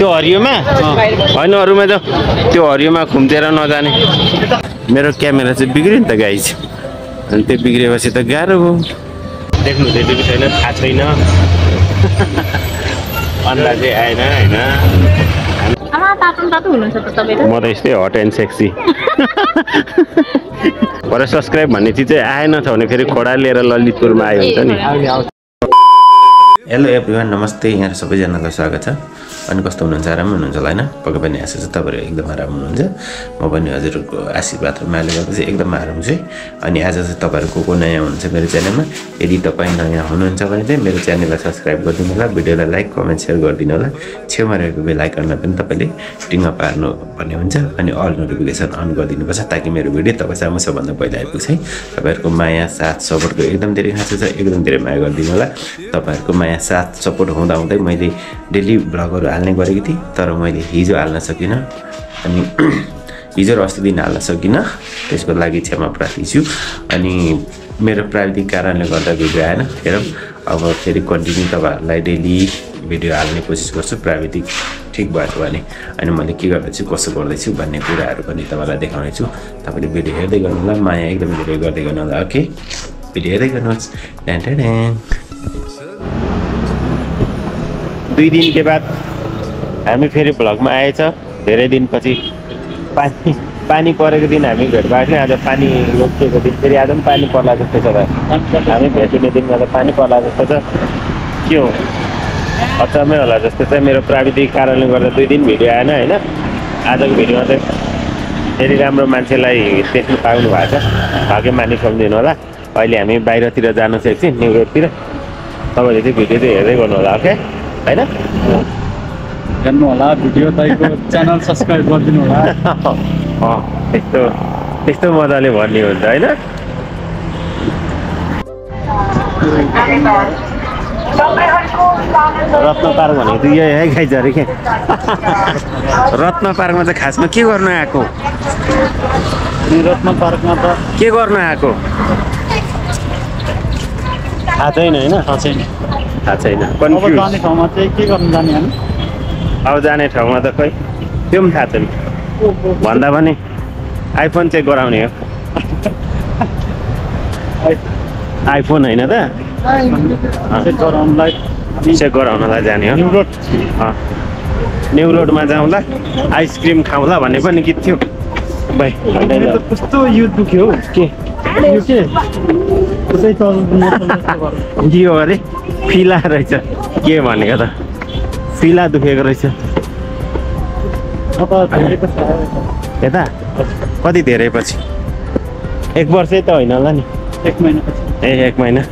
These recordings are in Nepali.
त्यो हरियोमा? होइन अरूमा त त्यो हरियोमा घुम्तेर नजाने। मेरो क्यामेरा चाहिँ बिग्रियो नि त गाइज। अनि त्यो बिग्रिएपछि त गाह्रो हो देख्नु कि छैन थाहा छैन। अन्दाजै आएन होइन। आमा तातो तातो हुनुहुन्छ त तपाईँ त म त यस्तै हट एन्ड सेक्सी भरे सब्सक्राइब भन्ने चिज चाहिँ आएन छ भने फेरि खोडा लिएर ललितपुरमा आयो हुन्छ नि। हेलो एभ्रिवान नमस्ते। यहाँ सबैजनालाई स्वागत छ। अनि कस्तो हुनुहुन्छ? राम्रो हुनुहुन्छ होला होइन? पक्कै पनि आशा छ तपाईँहरू एकदम राम्रो हुनुहुन्छ। म पनि हजुरहरूको आशीर्वाद गर्दा चाहिँ एकदम आराम छु। अनि आज चाहिँ तपाईँहरू को को नयाँ हुनुहुन्छ मेरो च्यानलमा यदि तपाईँ नयाँ हुनुहुन्छ भने चाहिँ मेरो च्यानललाई सब्सक्राइब गरिदिनु होला भिडियोलाई लाइक कमेन्ट सेयर गरिदिनु होला। छेउमा रहेको बेल पनि तपाईँले टिङ्ग पार्नु पर्ने हुन्छ। अनि अल नोटिफिकेसन अन गरिदिनुपर्छ ताकि मेरो भिडियो तपाईँसँग सबभन्दा पहिला आइपुग्छ है। तपाईँहरूको माया साथ सपोर्टको एकदम धेरै खाँचो छ। एकदम धेरै माया गरिदिनु होला। तपाईँहरूको माया साथ सपोर्ट हुँदा हुँदै मैले डेली ब्लगहरू हाल्ने गरेको थिएँ तर मैले हिजो हाल्न सकिनँ अनि हिजो र अस्ति दिन हाल्न सकिनँ। त्यसको लागि क्षमा प्रार्थी छु। अनि मेरो प्राविधिक कारणले गर्दा भिडियो आएन। हेरौँ अब फेरि कन्टिन्यू तपाईँहरूलाई डेली भिडियो हाल्ने कोसिस गर्छु। प्राविधिक ठिक भएको भने। अनि मैले के गर्दैछु कसो गर्दैछु भन्ने कुराहरू पनि तपाईँलाई देखाउने छु। तपाईँले भिडियो हेर्दै गर्नु होला माया एकदम धेरै गर्दै गर्नु होला ओके? भिडियो हेर्दै गर्नुहोस्। ड्यान। दुई दिनको बाद हामी फेरि भ्लगमा आएछ। धेरै दिनपछि पानी पानी परेको दिन हामी भेट भएको थियौँ आज पानी रोकिएको दिन फेरि आज पनि पानी पर्ला जस्तो छ त हामी भेटिने दिनमा त पानी पर्ला जस्तो छ। के हो अचम्मै होला जस्तो चाहिँ मेरो प्राविधिक कारणले गर्दा दुई दिन भिडियो आएन होइन? आजको भिडियोमा चाहिँ फेरि राम्रो मान्छेलाई देख्नु पाउनु भएको छ। भाग्य मानि सम्झिनु होला। अहिले हामी बाहिरतिर जानु चाहिँ न्यु रोडतिर। तपाईँले चाहिँ भिडियो चाहिँ हेर्दै गर्नु होला ओके? होइन? हेर्नु होला भिडियो तपाईँको च्यानल सब्सक्राइब गरिदिनु होला। त्यस्तो त्यस्तो मजाले भन्ने हुन्छ होइन? रत्न पार्क भनेको त यही है खाइज अरे के रत्न पार्कमा चाहिँ खासमा के गर्नु आएको? रत्न पार्कमा त के गर्नु आएको? थाहा छैन होइन? थाहा छैन थाहा छैन। अब कन्फ्युज जाने ठाउँमा चाहिँ के गर्नु जाने हामी? अब जाने ठाउँमा त खै त्यो पनि थाहा छैन। भन्दा पनि आइफोन चेक गराउने हो। आइफोन होइन त? चेक गराउनुलाई हामी चेक गराउनलाई जाने हो। New road. न्यु रोडमा जाउँला आइसक्रिम खाउँला भन्ने पनि गीत थियो। कस्तो यो दुख्यो हौ के यो के। यो अरे फिला रहेछ के भनेको त फिला दुखेको रहेछ। यता कति धेरै पछि एक वर्षै त होइन होला नि एक महिनापछि ए एक महिना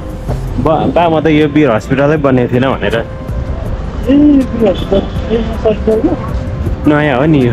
बा म त यो वीर हस्पिटलै बनेको थिएन भनेर? नयाँ हो नि यो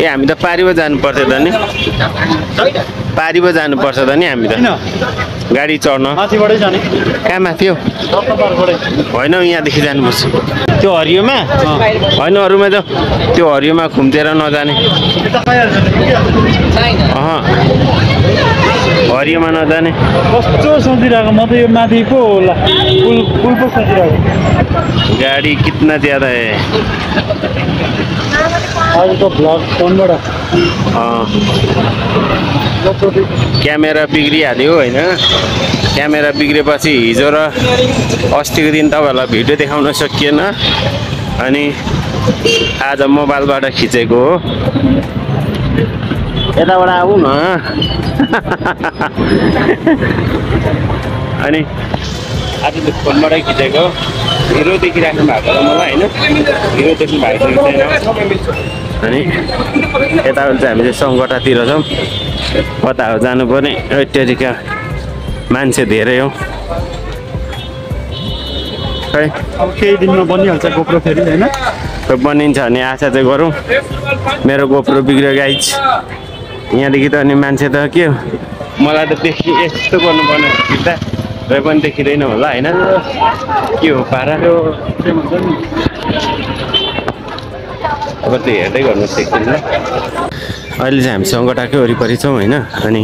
ए हामी त पारिबो जानुपर्छ त नि। पारिबो जानुपर्छ त नि हामी त। गाडी चढ्न। माथिबाटै जाने। कहाँ माथि हौ? होइन हौ, यहाँदेखि जानुपर्छ। त्यो हरियोमा? होइन अरूमा त त्यो हरियोमा घुम्तेर नजाने। हरियोमा नजाने कस्तो सोचिरहेको म त यो माथि पो होला पुल पुल पो सोचिरहेको गाडी कितना ज्यादा है आज त भ्लग फोनबाट क्यामेरा बिग्रिहाल्यो होइन क्यामेरा बिग्रेपछि हिजो र अस्तिको दिन तपाईँहरूलाई भिडियो देखाउन सकिएन अनि आज मोबाइलबाट खिचेको हो यताबाट आऊ न अनि आज त फोनबाटै खिचेको हिरो देखिराख्नु भएको छ मलाई होइन हिरो देख्नु भएको छैन अनि यताबाट चाहिँ हामी चाहिँ सङ्गटातिर छौँ कता हो जानुपर्ने टेरिका मान्छे धेरै हो खै अब केही दिनमा बनिहाल्छ गोप्रो फेरि होइन बनिन्छ भने आशा चाहिँ गरौँ मेरो गोप्रो बिग्रियो गाइज यहाँदेखि त अनि मान्छे त के हो? मलाई त देखि यस्तो गर्नुपर्ने खिच्दा र पनि देखिँदैन होला होइन? के हो पारा? त्यो नि। तपाईँले हेर्दै गर्नुहोस् एकछिन ल। अहिले चाहिँ हामी सङ्कटाकै वरिपरि छौँ होइन? अनि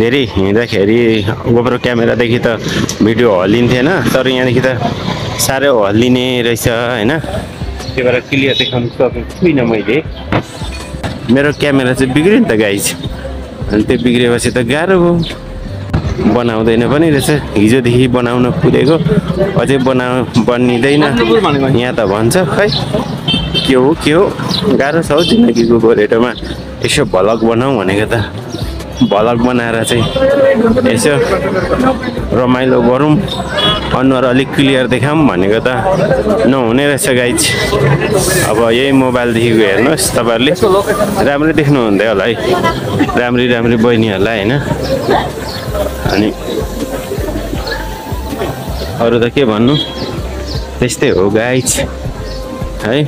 धेरै हिँड्दाखेरि गोप्रो क्यामेरादेखि त भिडियो हल्लिन्थेन तर यहाँदेखि त साह्रै हल्लिने रहेछ होइन? त्यही भएर क्लियर देखाउनु सकेको छुइनँ मैले। मेरो क्यामेरा चाहिँ बिग्रियो नि त गाइज अनि त्यो बिग्रिएपछि त गाह्रो भयो। बनाउँदैन पनि रहेछ। हिजोदेखि बनाउन कुदेको अझै बना बनिँदैन। यहाँ त भन्छ खै। के हो के हो? गाह्रो छ हौ जिन्दगीको गोरेटोमा। यसो भलक बनाऊ भनेको त। भलक बनाएर चाहिँ यसो रमाइलो गरौँ। अनुहार अलिक क्लियर देखाऊँ भनेको त नहुने रहेछ गाइज। अब यही मोबाइलदेखिको हेर्नुहोस् तपाईँहरूले। राम्रै देख्नुहुँदै होला है। राम्री राम्री बहिनीहरूलाई होइन। अनि अरू त के भन्नु? त्यस्तै हो गाइज। है।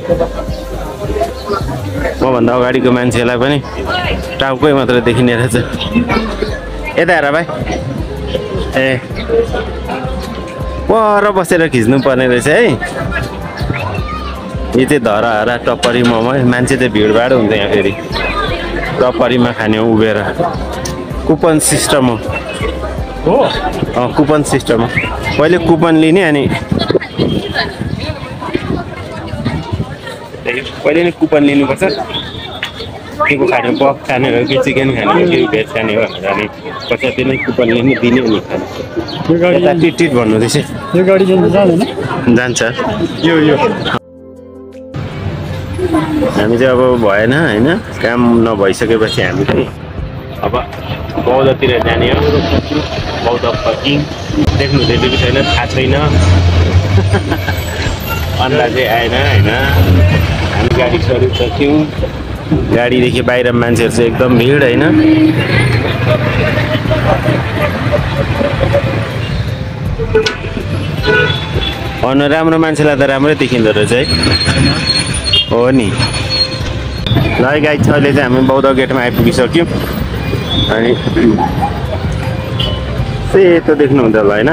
मभन्दा अगाडिको मान्छेलाई पनि टाउकै मात्र देखिने रहेछ। यता हेर भाइ। ए। पर बसेर खिच्नु पर्ने रहेछ है। यो चाहिँ धराहरा टप्परी मोमो मान्छे चाहिँ भिडभाड हुन्छ यहाँ फेरि। टप्परीमा खाने हो उभिएर कुपन सिस्टम हो। हो? अँ कुपन सिस्टम हो। पहिले कुपन लिने अनि पहिले नै कुपन लिनुपर्छ। के खाने पफ खाने हो कि चिकन खाने हो कि भेज खाने हो भनेर अनि पछाडि नै कुपन लिने दिने अनि खाने यता टिट भन्नुहुँदैछ यो गाडी जान्छ यो यो हामी चाहिँ अब भएन होइन? काम नभइसकेपछि हामी चाहिँ अब बौद्धतिर जाने हो। बौद्ध पार्किङ देख्नु देखेको छैन थाहा छैन। अन्दाजै आएन होइन? हामी गाडी सरी सक्यौँ गाडीदेखि बाहिर मान्छेहरू चाहिँ एकदम भिड होइन। अनुहार राम्रो मान्छेलाई त राम्रै देखिँदो रहेछ है। हो नि। ल है गाई अहिले चाहिँ हामी बौद्ध गेटमा आइपुगिसक्यौँ। अनि सेतो देख्नुहुन्छ होला होइन।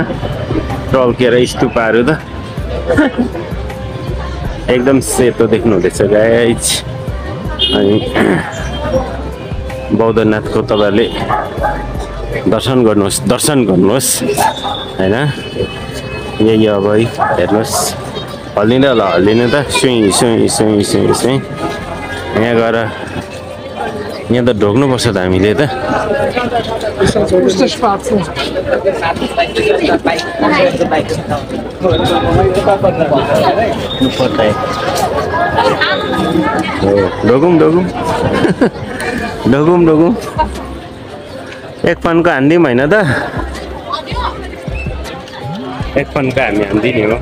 टल्केर स्तुपाहरू त। एकदम सेतो देख्नुहुँदैछ गाइज अनि बौद्धनाथको तपाईँहरूले दर्शन गर्नुहोस् दर्शन गर्नुहोस् होइन? यही अब है हेर्नुहोस्। हल्लिँदै होला हल्लिनु त। सुई सुई सुई सुई सुई। यहाँ गएर यहाँ त ढोग्नुपर्छ त हामीले त। ढोगौँ ढोगौँ ढोगौँ ढोगौँ एक पानको हानिदिउँ होइन त? एक पानको हामी हानिदिने हो।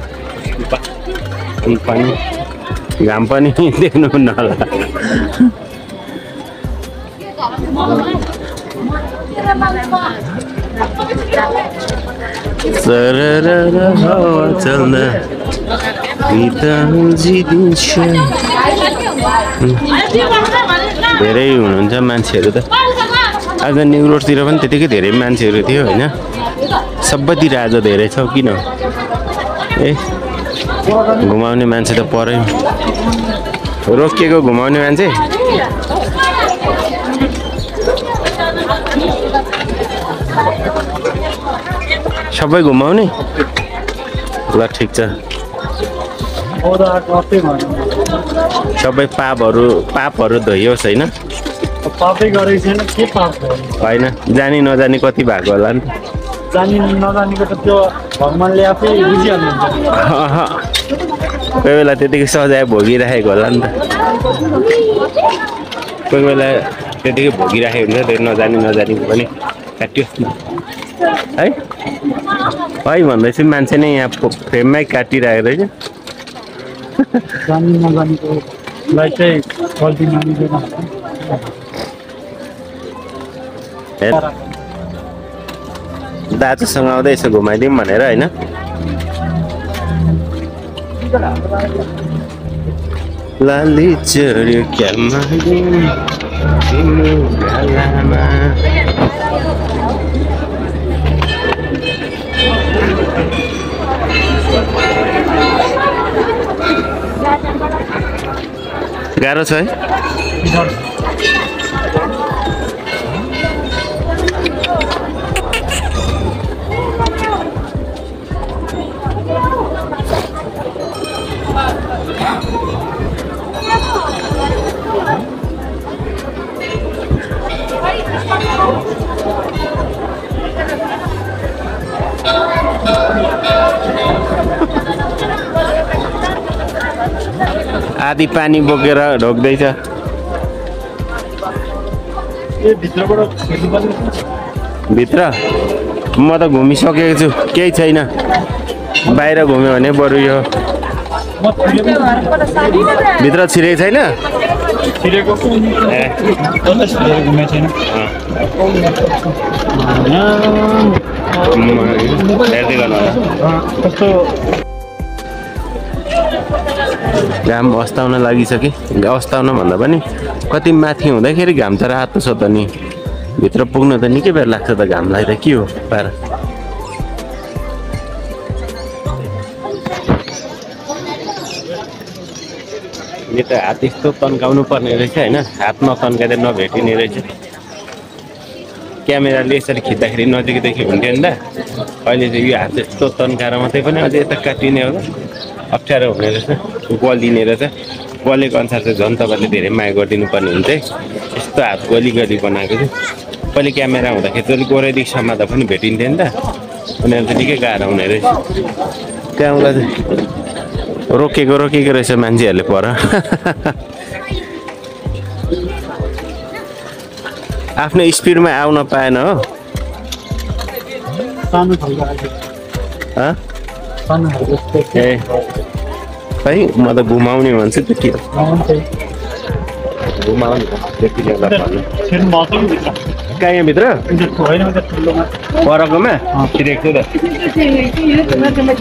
पनि। घाम पनि देख्नुहुन्न होला। चल्दा धेरै हुनुहुन्छ मान्छेहरू त। आज न्यु रोडतिर पनि त्यतिकै धेरै मान्छेहरू थियो होइन। सबैतिर आज धेरै छ किन? ए घुमाउने मान्छे त पऱ्यो रोकिएको घुमाउने मान्छे? सबै घुमाउने? ल ठिक छ। सबै पापहरू पापहरू धोइयोस् होइन? होइन जानी नजानी कति भएको होला नि? जानी नजानेको त त्यो भगवान्ले आफै बुझिहाल्नुहुन्छ। अह, कोही बेला त्यतिकै सजाय भोगिराखेको होला नि त। कोही बेला त्यतिकै भोगिराखेको हुन्छ त्यो नजानी नजानी पनि काटियोस् न है? है भन्दैछु मान्छे नै यहाँ फ्रेममै काटिरहेको रहेछ। चाहिँ गल्ती मानिँदैन। दाजुसँग आउँदै यसो घुमाइदिउँ भनेर होइन? लाली चढ्यो गाह्रो छ है। आधी पानी बोकेर ढोक्दैछ। भित्र? म त घुमिसकेको छु केही छैन। बाहिर घुम्यो भने बरु यो भित्र छिरेको छैन? हेर्दै गर्नु होला। कस्तो घाम अस्ताउन लागिसक्यो अस्ताउन भन्दा पनि कति माथि हुँदाखेरि घाम त रातो छ त नि। भित्र पुग्न त निकै बेर लाग्छ त घामलाई त के हो? पार। यो त हात यस्तो तन्काउनु पर्ने रहेछ होइन। हात नतन्काइँदा नभेटिने रहेछ। क्यामेराले यसरी खिच्दाखेरि नजिकदेखि हुन्थ्यो नि त। अहिले चाहिँ यो हात यस्तो तन्काएर मात्रै पनि अझै यता काटिने होला अप्ठ्यारो हुने रहेछ गलिने रहेछ। गलेको अनुसार चाहिँ झन् तपाईँले धेरै माया गरिदिनु पर्ने हुन्छ है यस्तो हात गली गली बनाएको चाहिँ पहिले क्यामेरा हुँदाखेरि चाहिँ अलिक गोरैदेखि समात्दा पनि भेटिन्थ्यो नि त। उनीहरू चाहिँ निकै गाह्रो हुने रहेछ। त्यहाँबाट चाहिँ रोकेको रोकेको रहेछ मान्छेहरूले पर। आफ्नो स्पिडमा आउन पाएन हो? ए खै म त घुमाउने भन्छु त के कहाँ यहाँभित्र परकोमा छिरेको छु त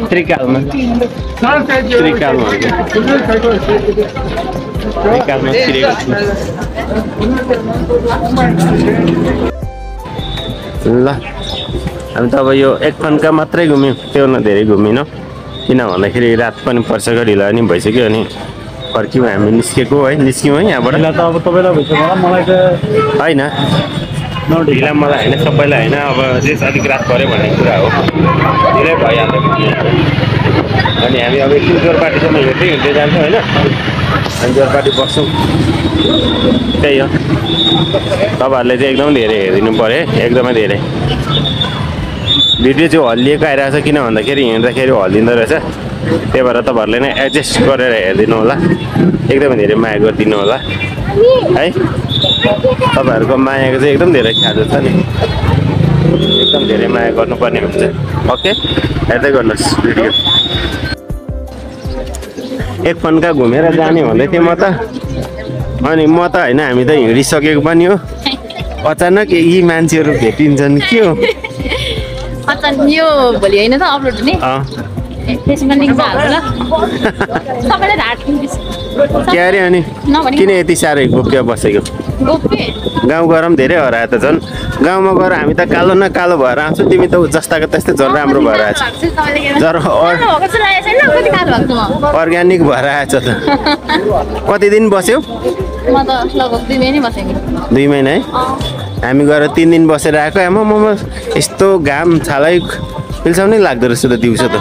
त्रिकालमा त्रिकालमा त्रिकालमा छिरेको छु ल हामी त अब यो एक फन्का मात्रै घुम्यौँ। त्यो न धेरै घुमिनँ किन भन्दाखेरि रात पनि पर्छ ढिलो नि भइसक्यो अनि फर्क्यौँ हामी। निस्केको है निस्क्यौँ है यहाँबाट। त अब तपाईँलाई भइसक्यो मलाई त होइन। ढिला मलाई होइन सबैलाई होइन। अब जे अलिक रात पऱ्यो भन्ने कुरा हो। ढिलै भइहाल्यो। अनि हामी अब एकछिन जोरपाटीसम्म हिँड्दै हिँड्दै जान्छौँ होइन? अनि जोरपाटी बस्छौँ। त्यही हो। तपाईँहरूले चाहिँ एकदम धेरै हेरिदिनु पऱ्यो है एकदमै धेरै। भिडियो चाहिँ हल्लिएको आइरहेको छ किन भन्दाखेरि हिँड्दाखेरि हल्लिँदो रहेछ। त्यही भएर तपाईँहरूले नै एडजस्ट गरेर हेरिदिनु होला। एकदमै धेरै माया गरिदिनु होला। है? तपाईँहरूको मायाको चाहिँ एकदम धेरै खाँदो छ नि। एकदम धेरै माया गर्नुपर्ने हुन्छ। ओके हेर्दै गर्नुहोस् भिडियो। एक फन्का घुमेर जाने भन्दै थिएँ म त। अनि म त होइन हामी त हिँडिसकेको पनि हो। अचानक यी मान्छेहरू भेटिन्छन्। के हो? अचानक यो भोलि होइन त अपलोड हुने? अँ। फेसमा लिङ्क चाहिँ हाल्छु ल। सबैले ढाट के अरे अनि? किन यति साह्रो गोप्य बसेको? गाउँ गरम धेरै हरायो त झन्। गाउँमा गएर हामी त कालो न कालो भएर आउँछौँ। तिमी त जस्ताको त्यस्तै झन् राम्रो भएर आएछ। जर अर- अर्ग्यानिक भएर आएछ त। कति दिन बस्यौ? दुई महिनै है हामी गएर तिन दिन बसेर आएको। आमा मम यस्तो घाम छालै पिल्साउनै लाग्दो रहेछ त दिउँसो त।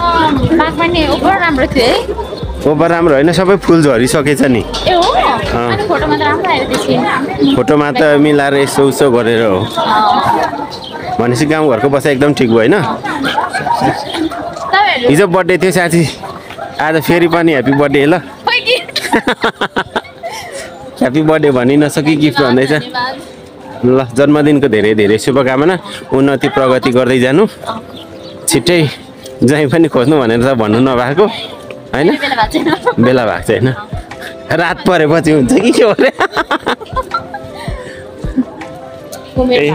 ओभर राम्रो होइन सबै फुल झरिसकेछ नि। फोटोमा त मिलाएर यसो उसो गरेर हो। भनेपछि गाउँघरको बसाइ एकदम ठिक भयो होइन हिजो बर्थडे थियो साथी। आज फेरि पनि ह्याप्पी बर्थडे ल। ह्याप्पी बर्थडे भनि नसकी गिफ्ट भन्दैछ। ल जन्मदिनको धेरै धेरै शुभकामना उन्नति प्रगति गर्दै जानु। छिट्टै जहीँ पनि खोज्नु भनेर त भन्नु नभएको होइन? बेला भएको छैन। रात परेपछि हुन्छ कि के हो अरे ए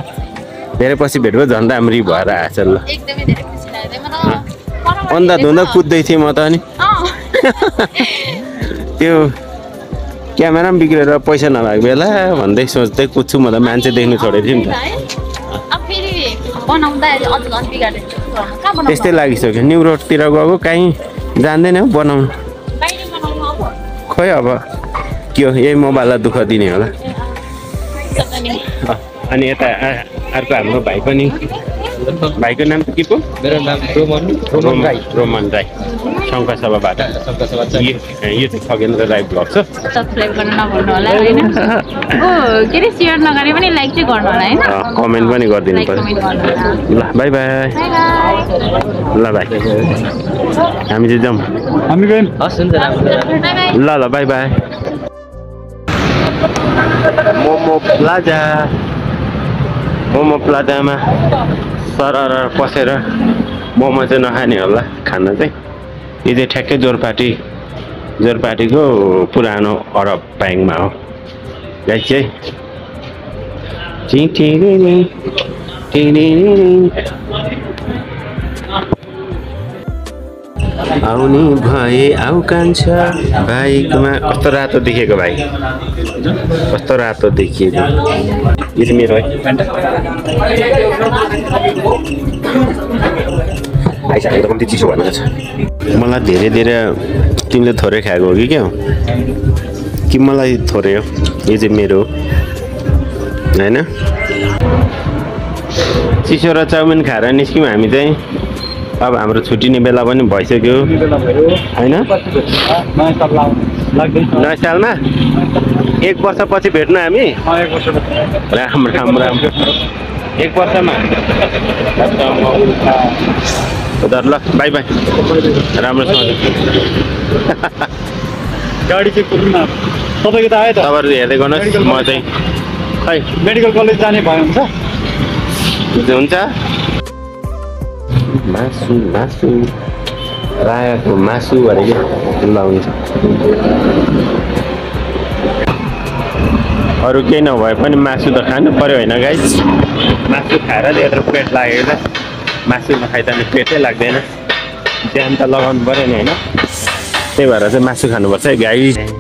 धेरै पछि भेट भयो झन् राम्री भएर आएछ ल। अन्धा धुँदा कुद्दै थिएँ म त अनि। त्यो क्यामेरा पनि बिग्रेर पैसा नभएको बेला भन्दै सोच्दै कुद्छु म त मान्छे देख्नु छोडेको थिएँ नि त। त्यस्तै लागिसक्यो। न्यु रोडतिर गएको कहीँ जान्दैन हौ बनाउनु। खोइ अब के हो? यही मोबाइललाई दुःख दिने होला। अनि यता अर्को हाम्रो भाइ पनि भाइको नाम के पो? मेरो नाम Roman Roman Rai. Roman Rai. Shankar सभाबाट। यो यो चाहिँ खगेन्द्र राई ब्लग छ सब्सक्राइब गर्न नभुल्नु होला होइन? के अरे सेयर नगरे पनि लाइक चाहिँ गर्नु होला होइन? कमेन्ट पनि गरिदिनु होला। ल बाई बाई ल बाई हामी चाहिँ जाउँ। हामी गयौँ। हस् हुन्छ ल ल bye bye momo plaza. Momo प्लाजामा। सरर पसेर मोमो चाहिँ नखाने होला खाना चाहिँ। यो चाहिँ ठ्याक्कै जोरपाटी जोरपाटीको पुरानो अरब ब्याङ्कमा हो। गाई चाहिँ। आउने भए आउ कान्छ बाइकमा कस्तो रातो देखेको भाइ? कस्तो रातो देखिएको? यो मेरो कम्ती चिसो भनेको छ। मलाई धेरै धेरै तिमीले थोरै खाएको हो कि क्या कि मलाई थोरै हो? यो चाहिँ मेरो होइन? चिसो र चाउमिन खाएर निस्क्यौँ हामी चाहिँ। अब हाम्रो छुट्टिने बेला पनि भइसक्यो। होइन? नयाँ सालमा? एक वर्षपछि भेट्नु हामी? वर्ष राम राम राम। एक वर्षमा? उधार ल बाई बाई। राम्रोसँग। गाडी चाहिँ कुद्नु तपाईँको त आयो त। तपाईँहरू हेर्दै गर्नुहोस् म चाहिँ। खै मेडिकल कलेज जाने भयो हुन्छ? हुन्छ। मासु मासु। रायाको मासु अरे कि ल हुन्छ अरू केही नभए पनि मासु त खानु पऱ्यो होइन गाई मासु खाएर यत्रो पेट लागेको त मासु नखाइ त पेटै लाग्दैन। ज्यान त लगाउनु पऱ्यो नि होइन। त्यही भएर चाहिँ मासु खानुपर्छ है गाई